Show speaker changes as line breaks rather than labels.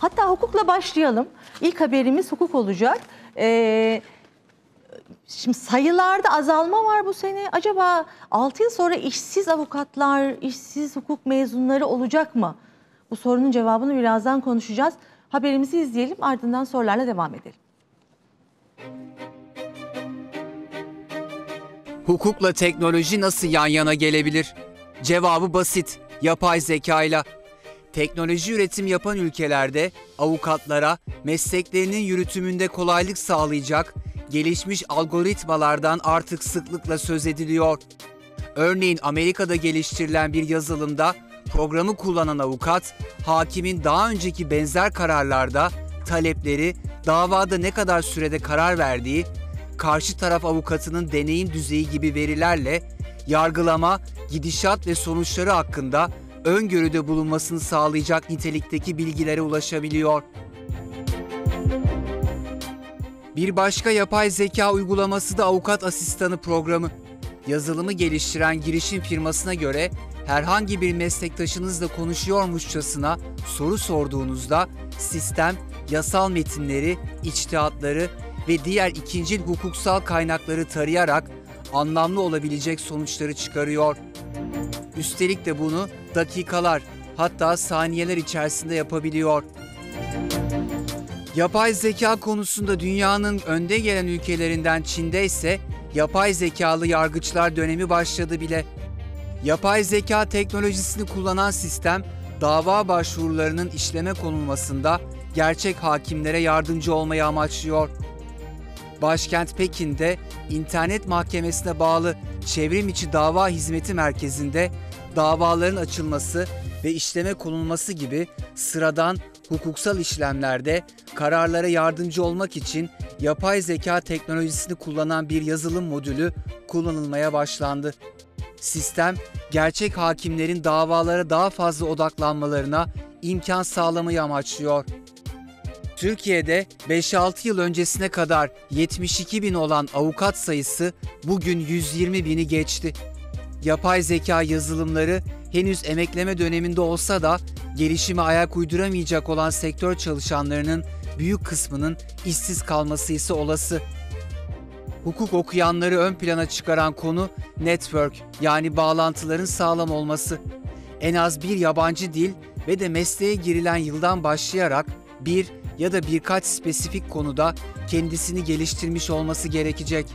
Hatta hukukla başlayalım. İlk haberimiz hukuk olacak. Ee, şimdi sayılarda azalma var bu sene. Acaba 6 yıl sonra işsiz avukatlar, işsiz hukuk mezunları olacak mı? Bu sorunun cevabını birazdan konuşacağız. Haberimizi izleyelim ardından sorularla devam edelim.
Hukukla teknoloji nasıl yan yana gelebilir? Cevabı basit. Yapay zekayla. Teknoloji üretim yapan ülkelerde avukatlara mesleklerinin yürütümünde kolaylık sağlayacak gelişmiş algoritmalardan artık sıklıkla söz ediliyor. Örneğin Amerika'da geliştirilen bir yazılımda programı kullanan avukat, hakimin daha önceki benzer kararlarda talepleri, davada ne kadar sürede karar verdiği, karşı taraf avukatının deneyim düzeyi gibi verilerle yargılama, gidişat ve sonuçları hakkında öngörüde bulunmasını sağlayacak nitelikteki bilgilere ulaşabiliyor. Bir başka yapay zeka uygulaması da avukat asistanı programı. Yazılımı geliştiren girişim firmasına göre herhangi bir meslektaşınızla konuşuyormuşçasına soru sorduğunuzda sistem yasal metinleri, içtihatları ve diğer ikincil hukuksal kaynakları tarayarak anlamlı olabilecek sonuçları çıkarıyor. Üstelik de bunu dakikalar hatta saniyeler içerisinde yapabiliyor. Yapay zeka konusunda dünyanın önde gelen ülkelerinden Çin'de ise yapay zekalı yargıçlar dönemi başladı bile. Yapay zeka teknolojisini kullanan sistem dava başvurularının işleme konulmasında gerçek hakimlere yardımcı olmayı amaçlıyor. Başkent Pekin'de internet mahkemesine bağlı çevrim içi dava hizmeti merkezinde davaların açılması ve işleme konulması gibi sıradan hukuksal işlemlerde kararlara yardımcı olmak için yapay zeka teknolojisini kullanan bir yazılım modülü kullanılmaya başlandı. Sistem, gerçek hakimlerin davalara daha fazla odaklanmalarına imkan sağlamayı amaçlıyor. Türkiye'de 5-6 yıl öncesine kadar 72 bin olan avukat sayısı bugün 120 bini geçti. Yapay zeka yazılımları henüz emekleme döneminde olsa da gelişime ayak uyduramayacak olan sektör çalışanlarının büyük kısmının işsiz kalması ise olası. Hukuk okuyanları ön plana çıkaran konu network yani bağlantıların sağlam olması. En az bir yabancı dil ve de mesleğe girilen yıldan başlayarak bir ya da birkaç spesifik konuda kendisini geliştirmiş olması gerekecek.